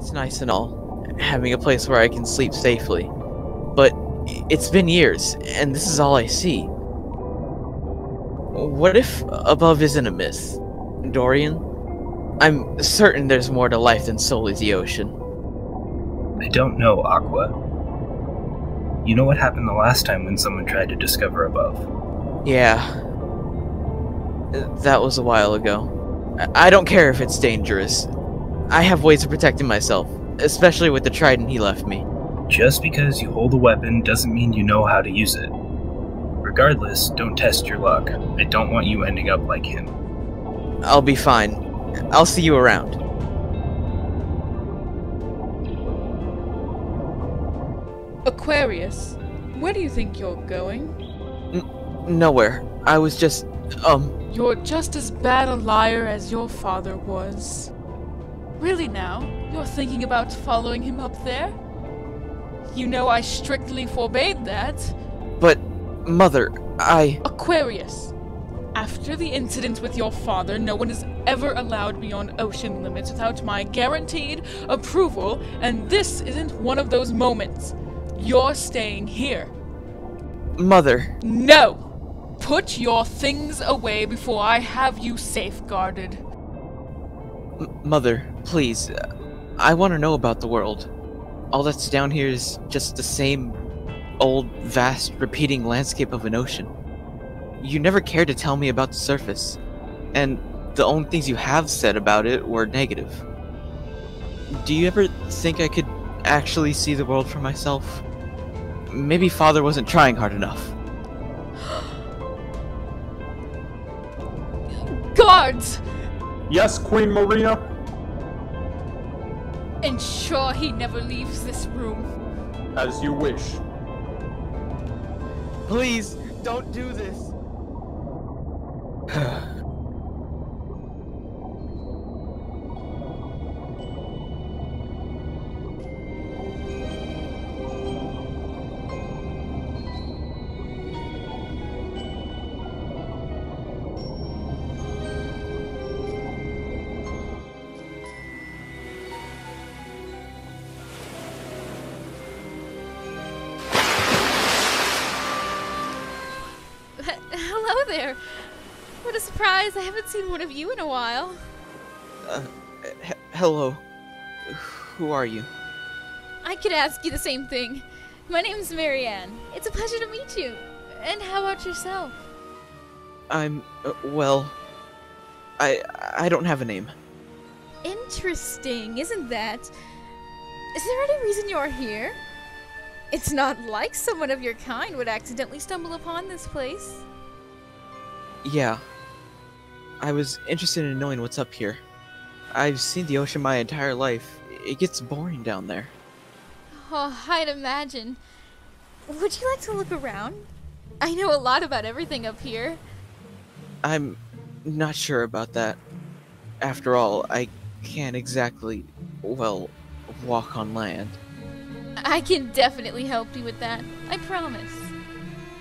It's nice and all, having a place where I can sleep safely. But it's been years, and this is all I see. What if above isn't a myth? Dorian? I'm certain there's more to life than solely the ocean. I don't know, Aqua. You know what happened the last time when someone tried to discover above? Yeah. That was a while ago. I I don't care if it's dangerous. I have ways of protecting myself, especially with the trident he left me. Just because you hold a weapon doesn't mean you know how to use it. Regardless, don't test your luck. I don't want you ending up like him. I'll be fine. I'll see you around. Aquarius, where do you think you're going? Nowhere. I was just, um, You're just as bad a liar as your father was. Really now? You're thinking about following him up there? You know I strictly forbade that. but, Mother, I. Aquarius, after the incident with your father, no one is ever allowed beyond ocean limits without my guaranteed approval, and this isn't one of those moments. You're staying here. Mother. No! Put your things away before I have you safeguarded. M- Mother, please. uh, I want to know about the world. All that's down here is just the same old, vast, repeating landscape of an ocean. You never cared to tell me about the surface, and the only things you have said about it were negative. Do you ever think I could actually see the world for myself? Maybe Father wasn't trying hard enough. Guards! Yes, Queen Marina? Ensure he never leaves this room. As you wish. Please, don't do this. there. What a surprise. I haven't seen one of you in a while. Uh, h- hello. Who are you? I could ask you the same thing. My name's Marianne. It's a pleasure to meet you. And how about yourself? I'm uh, well. I I don't have a name. Interesting, isn't that? Is there any reason you're here? It's not like someone of your kind would accidentally stumble upon this place. Yeah. I was interested in knowing what's up here. I've seen the ocean my entire life. It gets boring down there. Oh, I'd imagine. Would you like to look around? I know a lot about everything up here. I'm not sure about that. After all, I can't exactly, well, walk on land. I can definitely help you with that. I promise.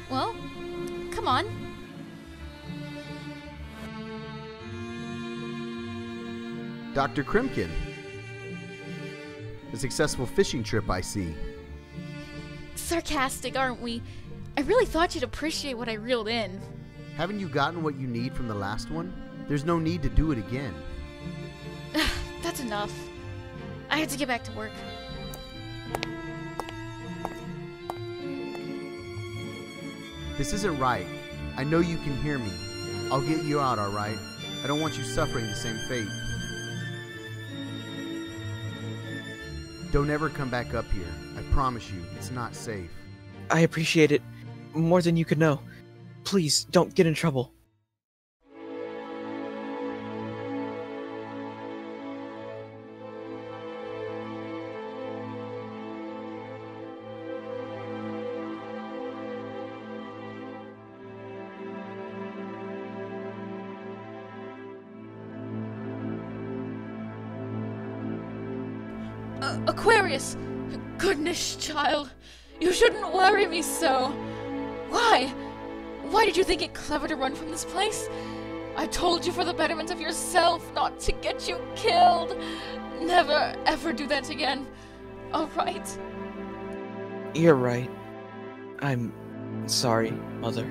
Well, come on. Dr. Krimkin. A successful fishing trip, I see. Sarcastic, aren't we? I really thought you'd appreciate what I reeled in. Haven't you gotten what you need from the last one? There's no need to do it again. That's enough. I have to get back to work. This isn't right. I know you can hear me. I'll get you out, alright? I don't want you suffering the same fate. Don't ever come back up here. I promise you, it's not safe. I appreciate it more than you could know. Please don't get in trouble. Uh, Aquarius! Goodness, child. You shouldn't worry me so. Why? Why did you think it clever to run from this place? I told you for the betterment of yourself, not to get you killed. Never, ever do that again. Alright? You're right. I'm sorry, Mother.